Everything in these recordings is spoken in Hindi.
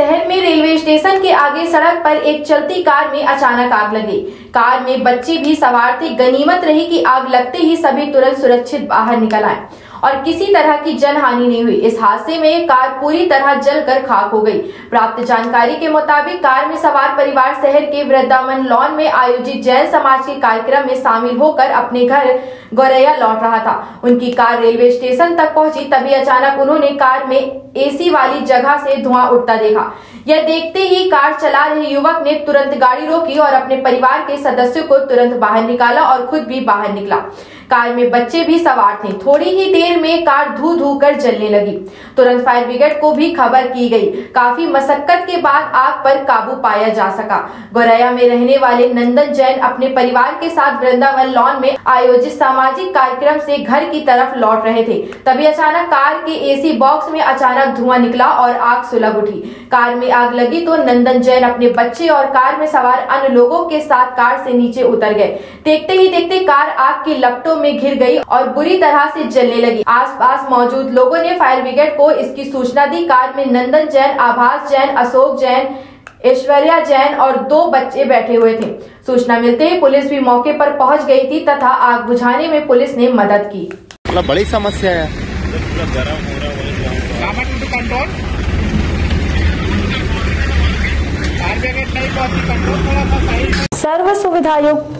शहर में रेलवे स्टेशन के आगे सड़क पर एक चलती कार में अचानक आग लगी। कार में बच्चे भी सवार थे। गनीमत रही कि आग लगते ही सभी तुरंत सुरक्षित बाहर निकल आए। और किसी तरह की जन हानि नहीं हुई। इस हादसे में कार पूरी तरह जलकर खाक हो गई। प्राप्त जानकारी के मुताबिक कार में सवार परिवार शहर के वृद्धावन लॉन में आयोजित जैन समाज के कार्यक्रम में शामिल होकर अपने घर गौरैया लौट रहा था। उनकी कार रेलवे स्टेशन तक पहुँची, तभी अचानक उन्होंने कार में एसी वाली जगह से धुआँ उठता देखा। यह देखते ही कार चला रहे युवक ने तुरंत गाड़ी रोकी और अपने परिवार के सदस्यों को तुरंत बाहर निकाला और खुद भी बाहर निकला। कार में बच्चे भी सवार थे। थोड़ी ही देर में कार धू धू कर जलने लगी। तुरंत फायर ब्रिगेड को भी खबर की गई। काफ़ी मशक्कत के बाद आग पर काबू पाया जा सका। गोरैया में रहने वाले नंदन जैन अपने परिवार के साथ वृंदावन लॉन में आयोजित सामाजिक कार्यक्रम से घर की तरफ़ लौट रहे थे। तभी अचानक कार के एसी बॉक्स में अचानक धुआँ निकला और आग सुलग उठी। कार में आग लगी तो नंदन जैन अपने बच्चे और कार में सवार अन्य लोगों के साथ कार से नीचे उतर गए। देखते ही देखते कार आग की लपटों में घिर गई और बुरी तरह से जलने लगी। आसपास मौजूद लोगों ने फायर ब्रिगेड को इसकी सूचना दी। कार में नंदन जैन आभास जैन अशोक जैन ऐश्वर्या जैन और दो बच्चे बैठे हुए थे। सूचना मिलते ही पुलिस भी मौके पर पहुँच गई थी तथा आग बुझाने में पुलिस ने मदद की। मतलब बड़ी समस्या है। सर्व सुविधा युक्त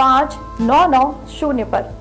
पाँच नौ नौ शून्य पर।